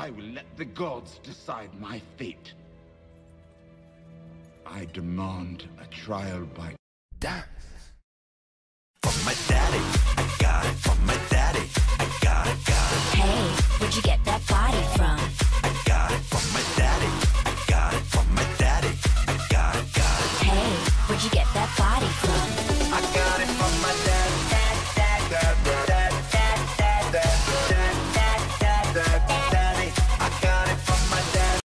I will let the gods decide my fate. I demand a trial by death. From my daddy, I got it. From my daddy, I got it, got it. Hey, where'd you get that body from? I got it from my daddy. I got it from my daddy. I got it, got it. Hey, where'd you get that body from?